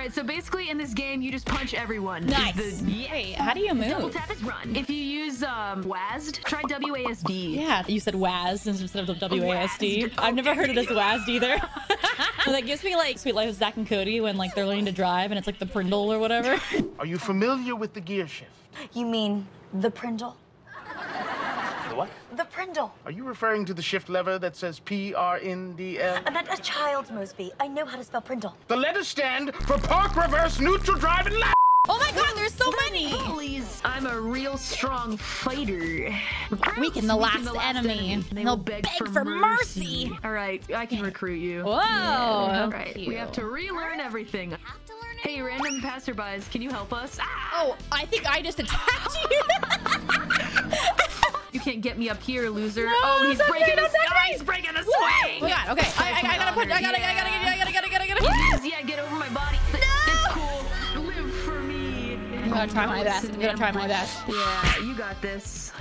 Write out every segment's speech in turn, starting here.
right, so basically in this game, you just punch everyone. Nice. Is The, Wait, how do you move? Double tap is run. If you use um, WASD, try WASD. Yeah, you said WASD instead of WASD. WASD. I've never heard it as WASD either. so that gives me like Suite Life of Zack and Cody when like they're learning to drive and it's like the Prindle or whatever. Are you familiar with the gear shift? You mean the Prindle? The what? The Prindle. Are you referring to the shift lever that says P R N D L? I meant a child, Moseby. I know how to spell Prindle. The letters stand for park, reverse, neutral, drive, and left. oh my god, there's so many! Bullies. I'm a real strong fighter. Weaken the last enemy. They They'll beg, beg for, for mercy. mercy. All right, I can recruit you. Whoa. All right, we have to relearn everything. Hey, random passerbys, can you help us? Ah! Oh, I think I just attacked you. You can't get me up here, loser. No, oh, he's that's okay, breaking that's the okay. He's breaking the oh swing. my god, okay. I, I, I gotta put, I gotta, I gotta, I gotta, I gotta, I gotta, I gotta, I gotta. Yes, yeah, get over my body. It's cool. Live for me. I'm gonna try my best. I'm gonna try my best. Yeah, you got this.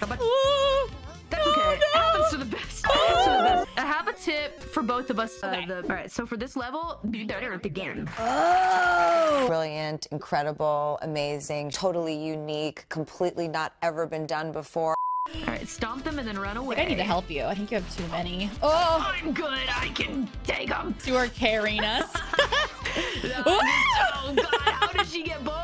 How about Ooh. That's Oh, okay. It no. happens to the best. It happens to the best. I have a tip for both of us. Uh, Okay. the, all right, so for this level, do better at the game. Brilliant, incredible, amazing, totally unique, completely not ever been done before. All right, stomp them and then run away. I I need to help you. I think you have too many. Oh, I'm good. I can take them. you are carrying us. oh God, how did she get both?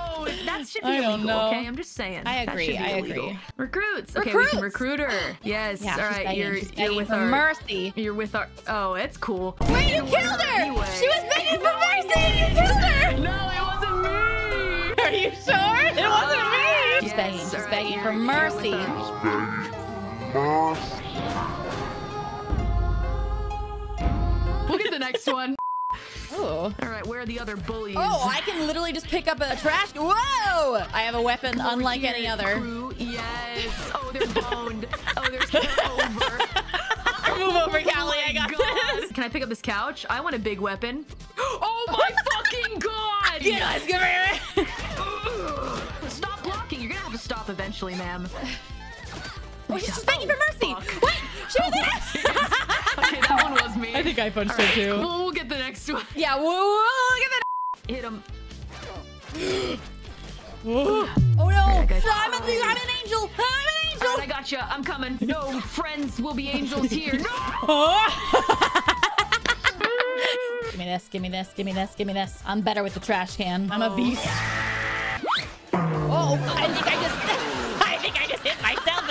That should be I don't illegal. know. Okay, I'm just saying. I agree, I illegal. agree. Recruits. Okay, we can recruit her. Yes. Yeah, All right, you're you're with our mercy. You're with our. Oh, it's cool. Wait, you killed her! Anyway. She was begging for mercy and you killed her! No, it wasn't me. Are you sure? Begging, she's all right, begging you're- for mercy. our- We'll get the next one. Oh. All right, where are the other bullies? Oh, I can literally just pick up a trash. Whoa! I have a weapon Over unlike here, any other. Crew. Yes. Oh, they're boned. oh, they're still over. Move over, oh Calli. Oh I got God. this. Can I pick up this couch? I want a big weapon. Oh my fucking god! Yes, come here. Ugh. Stop blocking. You're gonna have to stop eventually, ma'am. Oh, she's just begging for mercy. fuck. Wait, she was in Okay, that one was me. I think I punched All right, her too. Well, we'll get the next one. Yeah, whoa, whoa, look at Hit him. Oh no! guys. No, I'm, a, I'm an angel! I'm an All right, angel! I got you. I'm coming. No friends will be angels here. No. give me this, give me this, give me this, give me this. I'm better with the trash can. I'm a Oh. beast.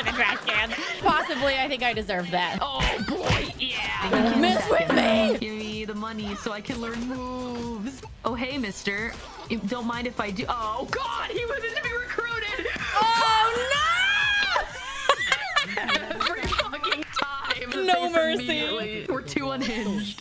In a trash can. Possibly, I think I deserve that. Oh boy, yeah. Miss with me! Give me the money so I can learn moves. Oh hey, Mister. Don't mind if I do. Oh God, he wanted to be recruited. Oh no! Every fucking time. No mercy. We're too unhinged.